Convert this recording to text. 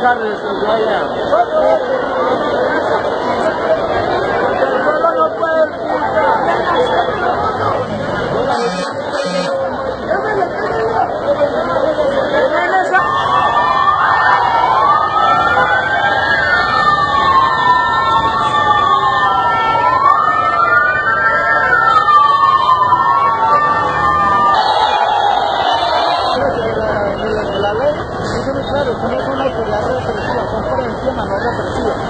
Carlos, right. Dia memang.